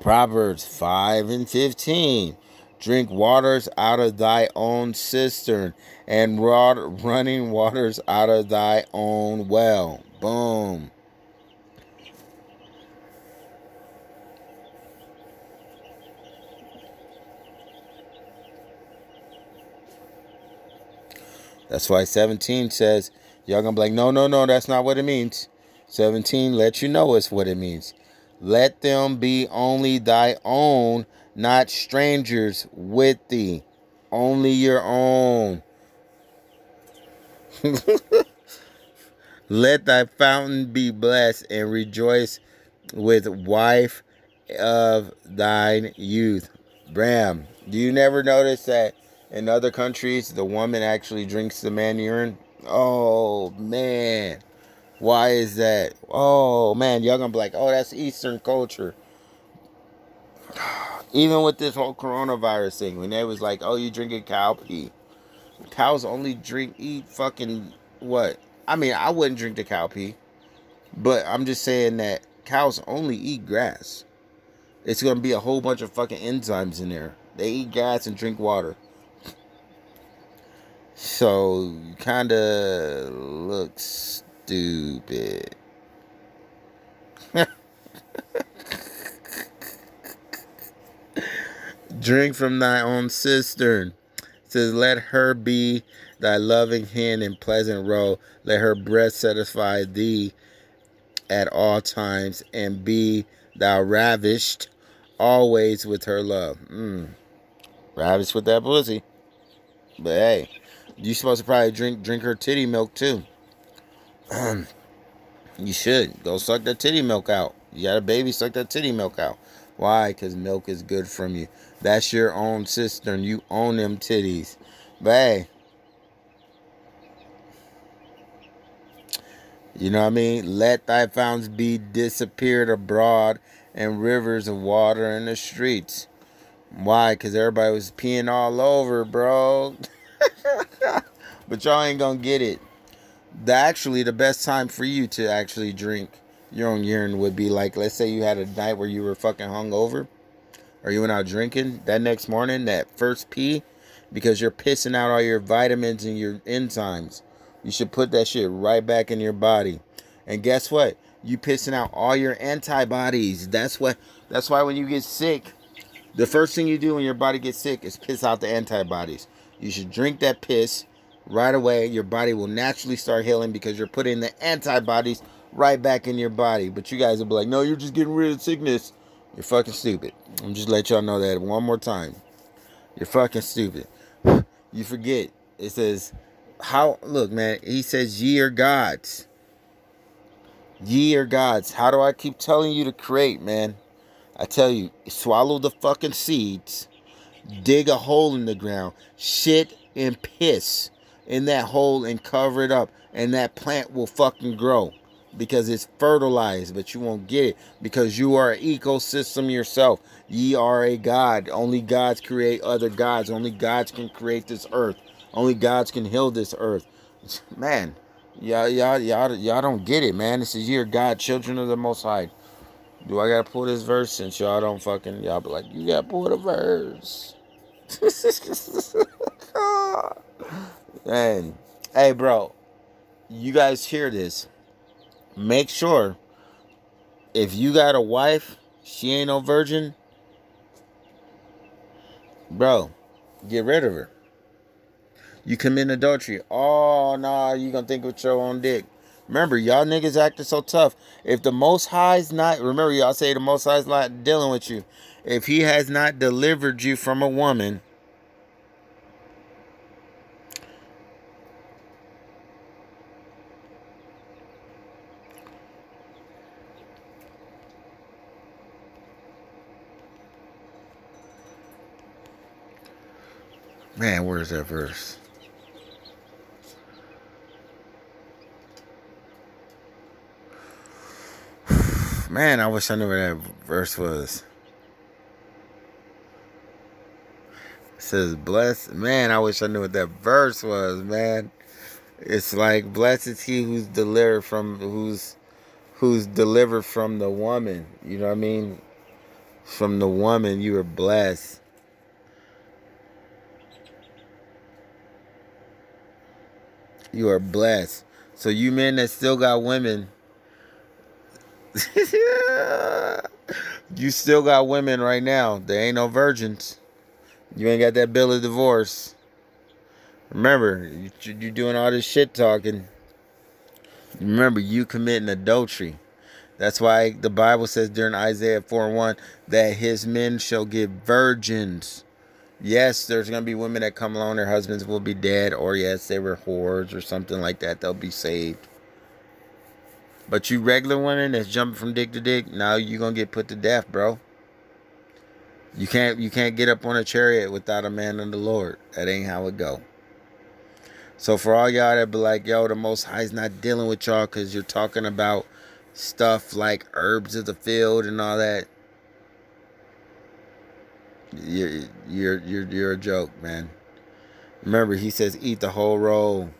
S1: Proverbs 5 and 15. Drink waters out of thy own cistern and rod, running waters out of thy own well. Boom. That's why 17 says, y'all gonna be like, no, no, no, that's not what it means. 17 let you know it's what it means. Let them be only thy own, not strangers with thee. Only your own. Let thy fountain be blessed and rejoice with wife of thine youth. Bram, do you never notice that in other countries the woman actually drinks the man urine? Oh man. Why is that? Oh man, y'all gonna be like, oh, that's Eastern culture. Even with this whole coronavirus thing, when they was like, oh, you drinking cow pee. Cows only drink, eat fucking what? I mean, I wouldn't drink the cow pee, but I'm just saying that cows only eat grass. It's gonna be a whole bunch of fucking enzymes in there. They eat grass and drink water. So kind of looks stupid. Drink from thy own cistern. It says, Let her be thy loving hand and pleasant roe. Let her breast satisfy thee at all times, and be thou ravished always with her love. Mm. Ravished with that pussy. But hey, you supposed to probably drink drink her titty milk too. you should. Go suck that titty milk out. You got a baby, suck that titty milk out. Why? Because milk is good from you. That's your own cistern. You own them titties. But hey, you know what I mean? Let thy fountains be disappeared abroad and rivers of water in the streets. Why? Because everybody was peeing all over, bro. but y'all ain't gonna get it the actually the best time for you to actually drink your own urine would be like let's say you had a night where you were fucking hungover or you went out drinking that next morning that first pee because you're pissing out all your vitamins and your enzymes you should put that shit right back in your body. And guess what? You pissing out all your antibodies. That's what that's why when you get sick the first thing you do when your body gets sick is piss out the antibodies. You should drink that piss right away your body will naturally start healing because you're putting the antibodies right back in your body. But you guys will be like, no, you're just getting rid of sickness. You're fucking stupid. I'm just let y'all know that one more time. You're fucking stupid. You forget. It says, how, look, man, he says, ye are gods. Ye are gods. How do I keep telling you to create, man? I tell you, swallow the fucking seeds, dig a hole in the ground, shit and piss in that hole and cover it up and that plant will fucking grow because it's fertilized but you won't get it because you are an ecosystem yourself. Ye are a god. Only gods create other gods. Only gods can create this earth. Only gods can heal this earth. Man y'all y'all y'all y'all don't get it man. This is your god children of the most high. Do i gotta pull this verse since y'all don't fucking y'all be like you gotta pull the verse And hey, bro, you guys hear this, make sure if you got a wife, she ain't no virgin, bro, get rid of her. You commit adultery. Oh, nah, you gonna think with your own dick. Remember, y'all niggas acting so tough. If the Most High's not, remember, y'all say the Most High's not dealing with you. If He has not delivered you from a woman, Man, where's that verse? Man, I wish I knew where that verse was. It says, blessed. Man, I wish I knew what that verse was, man. It's like, blessed is he who's delivered from, who's, who's delivered from the woman. You know what I mean? From the woman, you are blessed. You are blessed. So you men that still got women, you still got women right now. There ain't no virgins. You ain't got that bill of divorce. Remember, you, you doing all this shit talking. Remember, you committing adultery. That's why the Bible says during Isaiah 4 1 that his men shall give virgins yes, there's going to be women that come along, their husbands will be dead, or yes, they were whores or something like that. They'll be saved. But you regular women that's jumping from dick to dick, now you're going to get put to death, bro. You can't you can't get up on a chariot without a man of the Lord. That ain't how it go. So for all y'all that be like, yo, the Most High's not dealing with y'all because you're talking about stuff like herbs of the field and all that. You're you're you're you're a joke, man. Remember, he says, "Eat the whole roll."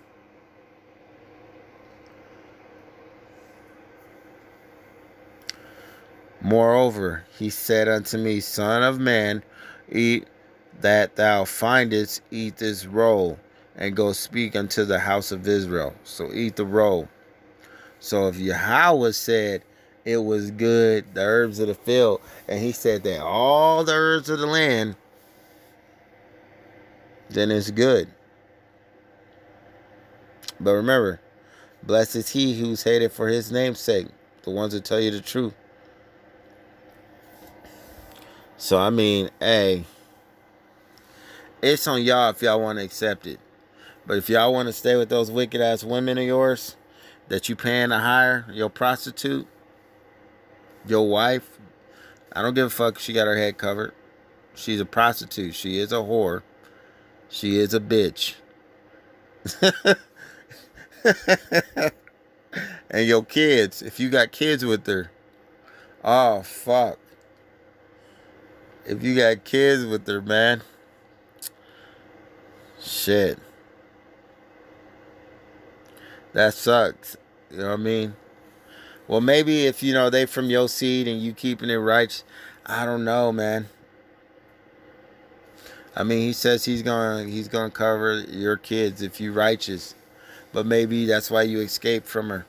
S1: Moreover, he said unto me, Son of man, eat that thou findest, eat this roll, and go speak unto the house of Israel. So eat the roll. So if Yahweh said, it was good, the herbs of the field. And he said that all the herbs of the land, then it's good. But remember, blessed is he who's hated for his name's sake, the ones that tell you the truth. So, I mean, hey, it's on y'all if y'all want to accept it. But if y'all want to stay with those wicked ass women of yours that you paying to hire, your prostitute, your wife, I don't give a fuck she got her head covered. She's a prostitute. She is a whore. She is a bitch. and your kids, if you got kids with her, oh fuck. If you got kids with her, man, shit. That sucks. You know what I mean? Well, maybe if you know they from your seed and you keeping it right, I don't know, man. I mean, he says he's gonna he's gonna cover your kids if you righteous, but maybe that's why you escaped from her.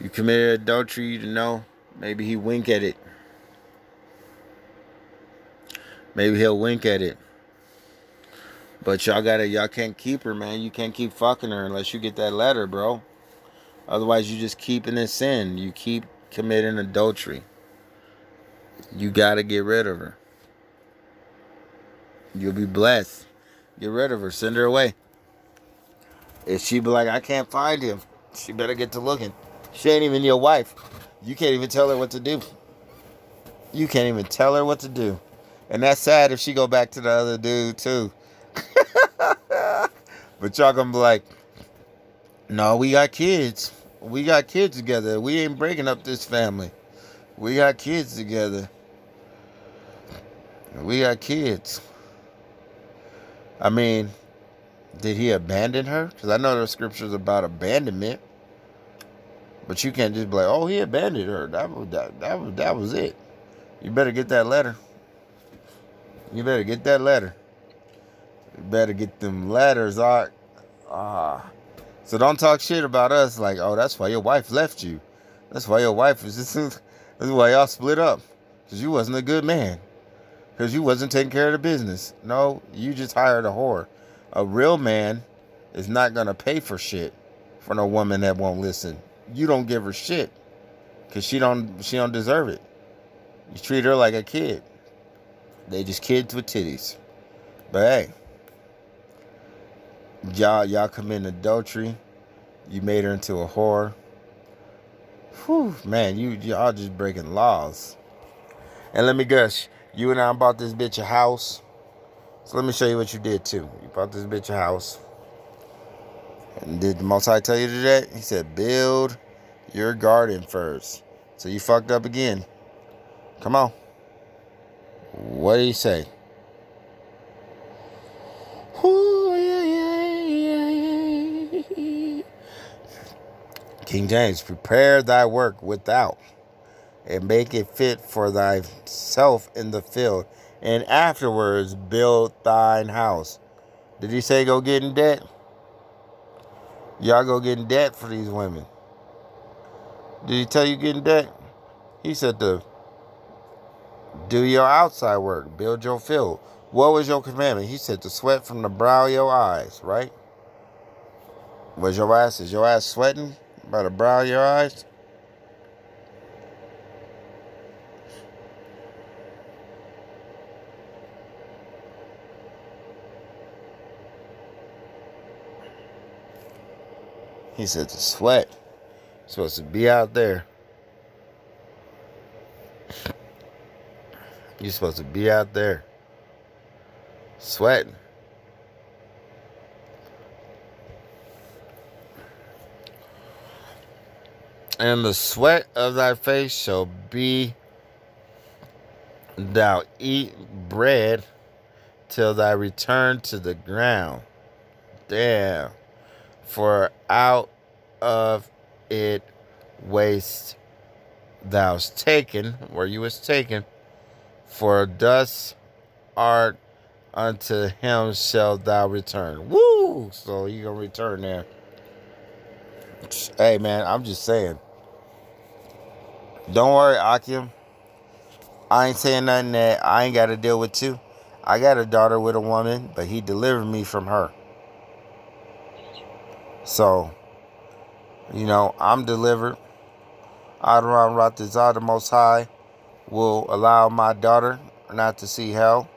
S1: You committed adultery, you know. Maybe he wink at it. Maybe he'll wink at it. But y'all gotta y'all can't keep her, man. You can't keep fucking her unless you get that letter, bro. Otherwise, you just keep in this sin. You keep committing adultery. You got to get rid of her. You'll be blessed. Get rid of her. Send her away. If she be like, I can't find him, she better get to looking. She ain't even your wife. You can't even tell her what to do. You can't even tell her what to do. And that's sad if she go back to the other dude too. but y'all gonna be like, no, we got kids. We got kids together. We ain't breaking up this family. We got kids together. We got kids. I mean, did he abandon her? Because I know the scriptures about abandonment. But you can't just be like, oh, he abandoned her. That was that, that was that was it. You better get that letter. You better get that letter. You better get them letters, Art. Ah. So don't talk shit about us like, oh, that's why your wife left you. That's why your wife is just, that's why y'all split up. Because you wasn't a good man. Because you wasn't taking care of the business. No, you just hired a whore. A real man is not going to pay for shit for no woman that won't listen. You don't give her shit. Because she don't, she don't deserve it. You treat her like a kid. They just kids with titties. But hey y'all y'all committing adultery. You made her into a whore. Whew, man, you y'all just breaking laws. And let me guess, you and I bought this bitch a house. So let me show you what you did too. You bought this bitch a house. And did the Most High tell you to do that? He said, build your garden first. So you fucked up again. Come on. What did he say? King James, prepare thy work without, and make it fit for thyself in the field, and afterwards build thine house. Did he say go get in debt? Y'all go get in debt for these women. Did he tell you get in debt? He said to do your outside work, build your field. What was your commandment? He said to sweat from the brow of your eyes, right? Was your ass, is your ass sweating? By the brow of your eyes? He said to sweat. Supposed to be out there. You're supposed to be out there sweating. And the sweat of thy face shall be thou eat bread till thy return to the ground. Damn. For out of it waste thou's taken, where you was taken, for thus art unto him shall thou return. Woo! So you gonna return there. Hey man, I'm just saying. Don't worry, Achim. I ain't saying nothing that I ain't got to deal with too. I got a daughter with a woman, but he delivered me from her. So, you know, I'm delivered. Adonai Ratazah, the Most High, will allow my daughter not to see hell.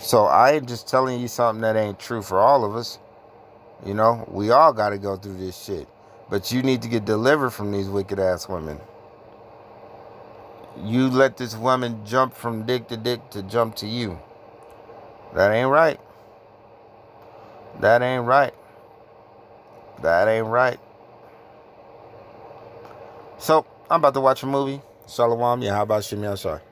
S1: So I ain't just telling you something that ain't true for all of us. You know, we all got to go through this shit. But you need to get delivered from these wicked ass women. You let this woman jump from dick to dick to jump to you. That ain't right. That ain't right. That ain't right. So, I'm about to watch a movie. Shalom. Yeah, how about Shimmy Ashar?